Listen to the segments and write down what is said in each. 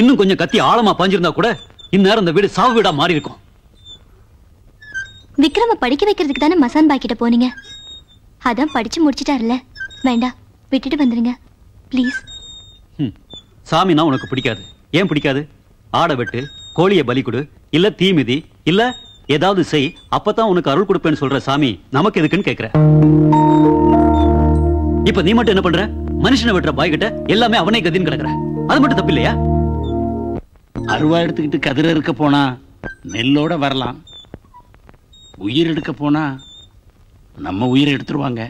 இன்னும் கொஞ்சம் கத்தி ஆழமா பாஞ்சிருந்தா கூட இந்நேரம் இந்த வீடு சாவு வீடா மாறி இருக்கும் விக்ரம படிக்க வைக்கிறதுக்கு தானே மசான் பாய் கிட்ட போனீங்க? அதான் படிச்சு முடிச்சிட்டாருல்ல. வேண்டாம் விட்டுட்டு வந்துருங்க. ப்ளீஸ். சாமினா உனக்கு பிடிக்காது. ஏன் பிடிக்காது? ஆடை வெட்டு கோழியை பலி கொடு இல்ல தீ மிதி இல்ல ஏதாவது செய் அப்பதான் உனக்கு அருள் கொடுப்பேன்னு சொல்ற சாமி நமக்கு எதுக்குன்னு கேக்குற. இப்ப நீ மட்டும் என்ன பண்ற? மனுஷனை வெட்டுற பாய் கிட்ட எல்லாமே அவனே கதின்னு கிடக்குற. அது மட்டும் தப்பு இல்லையா அருவா எடுத்துக்கிட்டு கதிர இருக்க போனா நெல்லோட வரலாம். உயிர் எடுக்க போனா நம்ம உயிரை எடுத்துருவாங்க.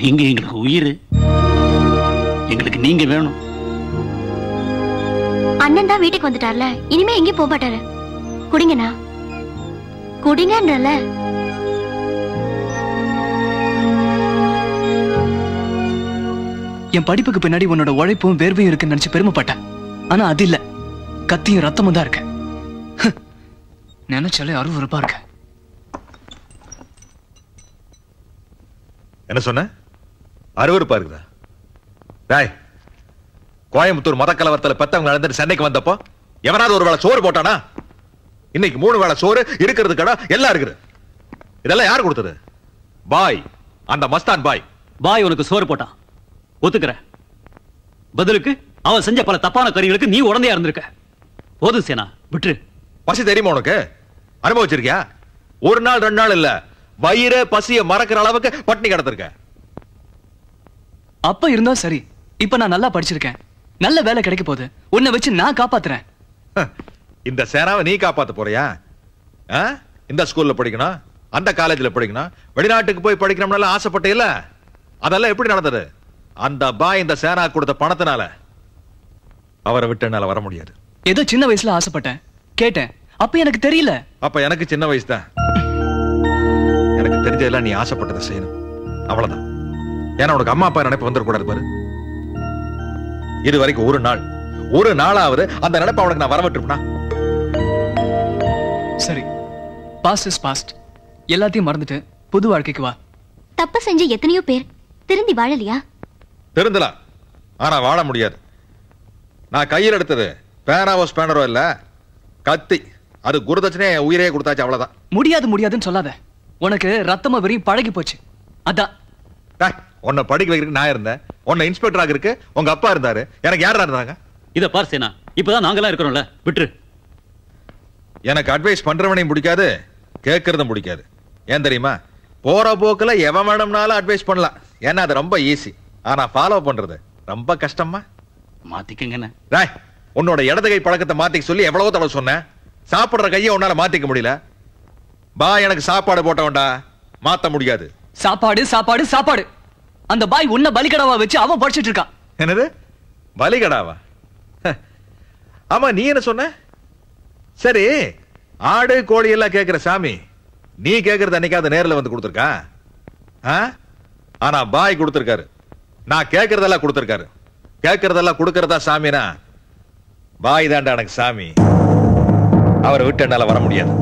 நீங்க எங்களுக்கு உயிர். எங்களுக்கு நீங்க வேணும். அண்ணன் தான் வீட்டுக்கு வந்துட்டார்ல. இனிமே எங்கேயும் போக மாட்டாரு. குடிங்கண்ணா. குடிங்கன்றல. என் படிப்புக்கு பின்னாடி உன்னோட உழைப்பும் வேர்வையும் இருக்குன்னு நினைச்சு பெருமைப்பட்டேன். ஆனா அது இல்ல. கத்தியும் ரத்தமும் தான் இருக்கு. ஹ். நினைச்சாலே அருவருப்பா இருக்கு. என்ன சொன்ன? அருவருப்பா இருக்குதா? டேய் கோயம்புத்தூர் மத கலவரத்துல பெத்தவங்க நடந்துட்டு சென்னைக்கு வந்தப்போ எவனாவது ஒரு வேளை சோறு போட்டானா? இன்னைக்கு மூணு வேளை சோறு இருக்கிறது கடை எல்லாம் இருக்குது. இதெல்லாம் யார் கொடுத்தது? பாய் அந்த மஸ்தான் பாய். பாய் உனக்கு சோறு போட்டான். ஒத்துக்கிற பதிலுக்கு அவன் செஞ்ச பல தப்பான கறிகளுக்கு நீ உடந்தையா இருந்திருக்க. போதும் சேனா. விட்டுரு. பசி தெரியுமா உனக்கு? அனுபவிச்சிருக்கியா? ஒரு நாள் ரெண்டு நாள் இல்ல. வயிறு பசிய மறக்கிற அளவுக்கு பட்டினி கிடந்திருக்க அப்ப இருந்தா சரி. இப்ப நான் நல்லா படிச்சிருக்கேன். நல்ல வேலை கிடைக்க போகுது. உன்னை வச்சு நான் காப்பாத்துறேன். இந்த சேனாவை நீ காப்பாத்த போறியா? ஆ? இந்த ஸ்கூல்ல படிக்கணும் அந்த காலேஜ்ல படிக்கணும் வெளிநாட்டுக்கு போய் படிக்கணும்னு ஆசைப்பட்ட இல்ல? அதெல்லாம் எப்படி நடந்தது? அந்த பாய் இந்த சேனா கொடுத்த பணத்தினால. அவரை விட்டு என்னால வர முடியாது. ஏதோ சின்ன வயசுல ஆசைப்பட்டேன். கேட்டேன். அப்ப எனக்கு தெரியல. அப்ப எனக்கு சின்ன வயசு தான் எனக்கு தெரிஞ்சதெல்லாம் நீ ஆசைப்பட்டதை செய்யணும். அவ்வளவுதான். ஏன்னா உனக்கு அம்மா அப்பா நினைப்பு வந்துடக்கூடாது பாரு. இது வரைக்கும் ஒரு நாள் ஒரு நாளாவது அந்த நினைப்பை அவனுக்கு நான் வரவிட்டுருப்பா சரி. பாஸ்ட் இஸ் பாஸ்ட் எல்லாத்தையும் மறந்துட்டு புது வாழ்க்கைக்கு வா. தப்பு செஞ்ச எத்தனையோ பேர் திருந்தி வாழலையா? திருந்தலாம். ஆனா வாழ முடியாது. நான் கையில் எடுத்தது. பேனாவோ ஸ்பேனரோ இல்ல. கத்தி. அது குருதட்சணையே என் உயிரே கொடுத்தாச்சு அவ்வளவுதான். முடியாது முடியாதுன்னு சொல்லாத. உனக்கு ரத்தமா வெறியும் பழகி போச்சு. அதான். டேய், உன்னை படிக்க வைக்கிறதுக்கு நான் இருந்தேன். உன்னை இன்ஸ்பெக்டர் ஆகிறதுக்கு உங்க அப்பா இருந்தாரு. எனக்கு யாரா இருந்தாங்க? இத பார் சேனா. இப்பதான் நாங்கெல்லாம் இருக்கிறோம்ல. விட்டுரு. எனக்கு அட்வைஸ் பண்றவனையும் பிடிக்காது கேட்கறதும் பிடிக்காது. ஏன் தெரியுமா? போற போக்குல எவன் வேணும்னாலும் அட்வைஸ் பண்ணலாம். ஏன்னா அது ரொம்ப ஈஸி ஆனா ஃபாலோ பண்றது ரொம்ப கஷ்டமா மாத்திக்கங்கண்ணே. ராய் உன்னோட இடது கை பழக்கத்தை மாத்திக்க சொல்லி எவ்வளவோ தடவை சொன்னேன் சாப்பிடுற கையை உன்னால மாத்திக்க முடியல. பா எனக்கு சாப்பாடு போட்டவன்டா. மாத்த முடியாது. சாப்பாடு சாப்பாடு சாப்பாடு. அந்த பாய் உன்னை பலிகடாவா வச்சு அவன் படிச்சிட்டு இருக்கான். என்னது? பலிகடாவா? ஹ. ஆமா நீ என்ன சொன்ன? சரி ஆடு கோழி எல்லாம் கேக்குற சாமி. நீ கேக்குறது அன்னைக்காவது நேர்ல வந்து கொடுத்துருக்கா? ஆ? ஆனா பாய் கொடுத்துருக்காரு. நான் கேக்குறதெல்லாம் கொடுத்துருக்காரு. கேட்கறதெல்லாம் கொடுக்கறதா சாமினா? வாய் தாண்டா எனக்கு சாமி. அவரை விட்டு என்னால வர முடியாது.